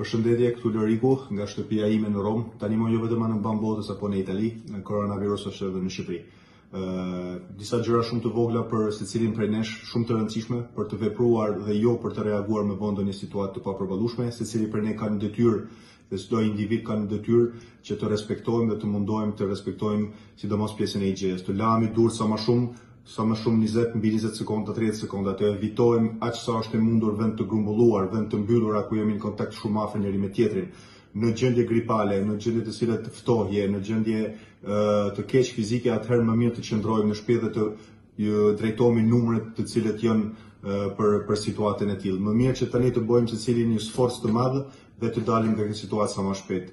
Përshëndetje, këtu Loriku, nga shtëpia ime në Romë. Tani më jo vetëm anembanë botës apo në Itali, por koronavirus është edhe në Shqipëri. disa gjëra shumë të vogla për secilin prej nesh, shumë të rëndësishme për të vepruar dhe jo për të reaguar më vonë në një situatë të papërballueshme, secili prej ne ka një detyrë dhe çdo individ ka një detyrë që të respektojmë dhe të mundohemi të respektojmë sidomos pjesën e higjienës. Të lajmë duart sa ma shumë, sa më shumë njëzet, mbi njëzet sekonda, tridhjetë sekonda, të evitojmë aq sa është e mundur vende të grumbulluar, vende të mbyllura ku jemi në kontakt shumë afër njëri me tjetrin. Në gjendje gripale, në gjendje të cilat ftohje, në gjendje të keq fizike, atëherë më mirë të qëndrojmë në shtëpi dhe të drejtohemi numrat të cilët janë për për situatën e tillë. Më mirë që tani të bëjmë secili një sforc të madh dhe të dalim nga kjo situatë sa më shpejt.